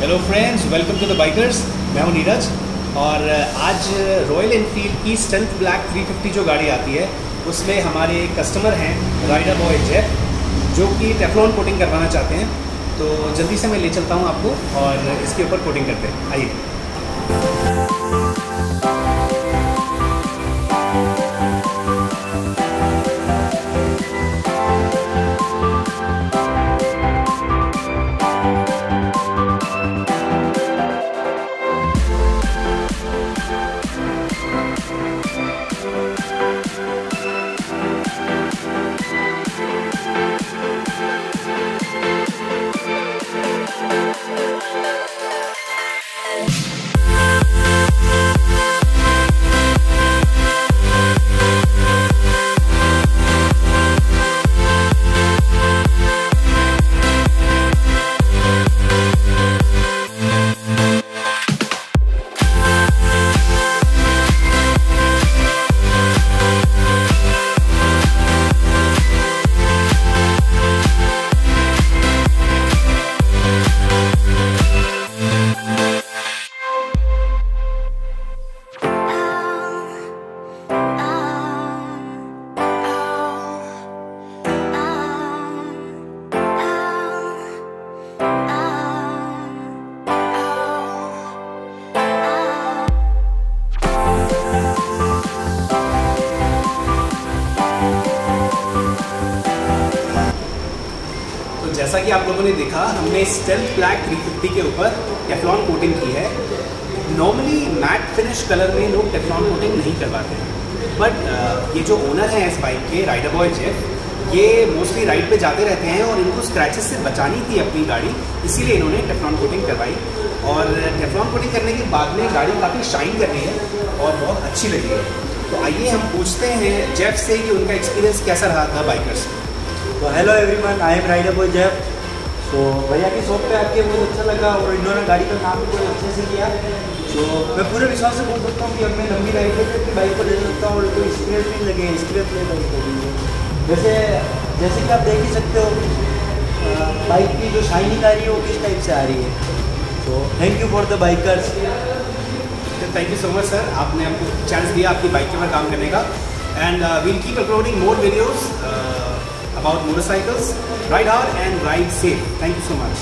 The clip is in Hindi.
Hello friends welcome to the bikers मैं हूँ नीरज और आज रॉयल एनफील्ड की स्टेंथ ब्लैक 350 जो गाड़ी आती है, उसमें हमारे कस्टमर हैं राइडर बॉय जेफ जो कि टेफलॉन कोटिंग करवाना चाहते हैं। तो जल्दी से मैं ले चलता हूँ आपको और इसके ऊपर कोटिंग करते हैं। आइए। जैसा कि आप लोगों ने देखा, हमने स्टेल्थ ब्लैक 350 के ऊपर टेफलॉन कोटिंग की है। नॉर्मली मैट फिनिश कलर में लोग टेफलॉन कोटिंग नहीं करवाते हैं। बट ये जो ओनर हैं इस बाइक के राइडर बॉय जेफ ये मोस्टली राइड पे जाते रहते हैं और इनको स्क्रैचेस से बचानी थी अपनी गाड़ी, इसीलिए इन्होंने टेफलॉन कोटिंग करवाई। और टेफलॉन कोटिंग करने के बाद में गाड़ी काफ़ी शाइन कर रही है और बहुत अच्छी लगी है। तो आइए हम पूछते हैं जेफ से कि उनका एक्सपीरियंस कैसा रहा था बाइकर्स तो hello every everyone I am rider boy जैब तो भैया की शॉप पे आके बहुत अच्छा लगा और इन्होंने गाड़ी का काम भी बहुत अच्छे से किया। तो मैं पूरे विश्वास से बोल सकता हूँ कि अब मैं लंबी राइड पे अपनी बाइक पर ले सकता हूँ और कोई स्क्रेच नहीं लगे स्क्रेच नहीं लगे वैसे जैसे कि आप देख ही सकते हो बाइक की जो शाइनिंग आ रही है, वो किस टाइप से आ रही है। तो thank you for the bikers thank you so much sir आपने हमको चांस दिया आपकी बाइक के ऊपर काम करने का। And we'll keep uploading more videos about motorcycles. Ride hard and ride safe. Thank you so much.